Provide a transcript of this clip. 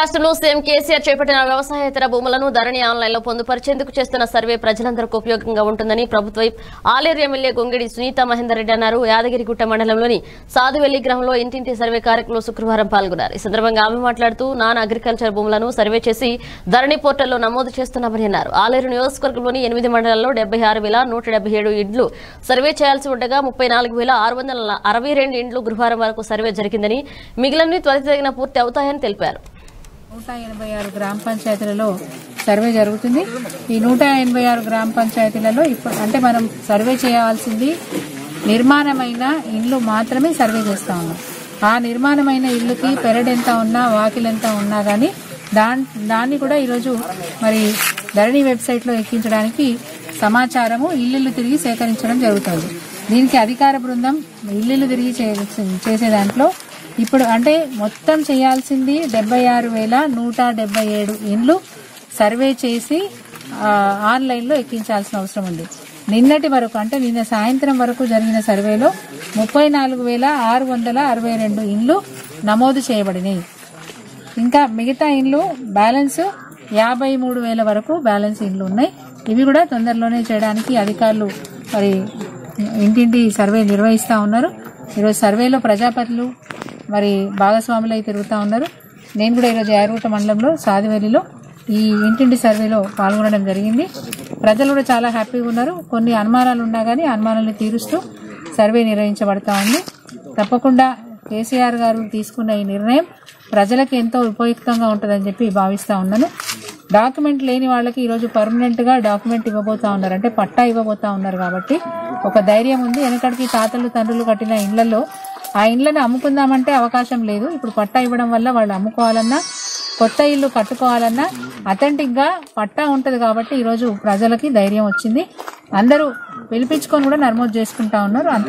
రాష్ట్రంలో సీఎం కేసీఆర్ చేపట్టిన వ్యవసాయేతర భూములను ధరణి ఆన్లైన్లో పొందుపరిచేందుకు చేస్తున్న సర్వే ప్రజలందరికీ ఉపయోగంగా ఉంటుందని ప్రభుత్వ ఆలేరు ఎమ్మెల్యే గొంగిడి సునీత మహేందర్ రెడ్డి అన్నారు. యాదగిరిగుట్ట మండలంలోని సాధువెల్లి గ్రామంలో ఇంటింటి సర్వే కార్యక్రమంలో శుక్రవారం పాల్గొన్నారు. ఈ సందర్భంగా ఆమె మాట్లాడుతూ నాన్ అగ్రికల్చర్ భూములను సర్వే చేసి ధరణి పోర్టల్లో నమోదు చేస్తున్నామని అన్నారు. ఆలేరు నియోజకవర్గంలోని ఎనిమిది మండలాల్లో డెబ్బై ఆరు వేల నూట డెబ్బై ఏడు ఇండ్లు సర్వే చేయాల్సి ఉండగా ముప్పై నాలుగు వేల ఆరు వందల అరవై రెండు ఇండ్లు గురువారం వరకు సర్వే జరిగిందని మిగిలినవి త్వరితగిన పూర్తి అవుతాయని తెలిపారు. నూట ఎనభై ఆరు గ్రామ పంచాయతీలలో సర్వే జరుగుతుంది. ఈ నూట ఎనభై ఆరు గ్రామ పంచాయతీలలో ఇప్పుడు అంటే మనం సర్వే చేయాల్సింది నిర్మాణమైన ఇల్లు మాత్రమే సర్వే చేస్తా ఉన్నాం. ఆ నిర్మాణమైన ఇల్లుకి పెరడ్ ఎంత ఉన్నా వాకిల్ ఎంత ఉన్నా కానీ దాన్ దాన్ని కూడా ఈరోజు మరి ధరణి వెబ్సైట్లో ఎక్కించడానికి సమాచారము ఇల్లు తిరిగి సేకరించడం జరుగుతుంది. దీనికి అధికార బృందం ఇల్లు తిరిగి చే- చేసే దాంట్లో ఇప్పుడు అంటే మొత్తం చేయాల్సింది డెబ్బై ఆరు వేల నూట డెబ్బై ఏడు ఇండ్లు సర్వే చేసి ఆన్లైన్లో ఎక్కించాల్సిన అవసరం ఉంది. నిన్నటి వరకు అంటే నిన్న సాయంత్రం వరకు జరిగిన సర్వేలో ముప్పై నాలుగు వేల ఆరు వందల అరవై రెండు ఇండ్లు నమోదు చేయబడినాయి. ఇంకా మిగతా ఇండ్లు బ్యాలెన్స్ యాభై మూడు వేల వరకు బ్యాలెన్స్ ఇండ్లు ఉన్నాయి. ఇవి కూడా తొందరలోనే చేయడానికి అధికారులు మరి ఇంటింటి సర్వే నిర్వహిస్తూ ఉన్నారు. ఈరోజు సర్వేలో ప్రజాపతులు మరి భాగస్వాములై తిరుగుతూ ఉన్నారు. నేను కూడా ఈరోజు యారుగుట మండలంలో సాదివేలిలో ఈ ఇంటింటి సర్వేలో పాల్గొనడం జరిగింది. ప్రజలు కూడా చాలా హ్యాపీగా ఉన్నారు. కొన్ని అనుమానాలు ఉన్నా కానీ అనుమానాలను తీరుస్తూ సర్వే నిర్వహించబడతా ఉంది. తప్పకుండా కేసీఆర్ గారు తీసుకున్న ఈ నిర్ణయం ప్రజలకు ఎంతో ఉపయుక్తంగా ఉంటుందని చెప్పి భావిస్తూ ఉన్నాను. డాక్యుమెంట్ లేని వాళ్ళకి ఈరోజు పర్మనెంట్గా డాక్యుమెంట్ ఇవ్వబోతా ఉన్నారు. అంటే పట్టా ఇవ్వబోతా ఉన్నారు కాబట్టి ఒక ధైర్యం ఉంది. వెనకటికి తాతలు తండ్రులు కట్టిన ఇళ్ళలో ఆ ఇండ్లను అమ్ముకుందామంటే అవకాశం లేదు. ఇప్పుడు పట్టా ఇవ్వడం వల్ల వాళ్ళు అమ్ముకోవాలన్నా కొత్త ఇల్లు కట్టుకోవాలన్నా అథెంటిక్గా పట్టా ఉంటది కాబట్టి ఈరోజు ప్రజలకి ధైర్యం వచ్చింది. అందరూ పిలిపించుకొని కూడా నమోదు చేసుకుంటా ఉన్నారు. అంత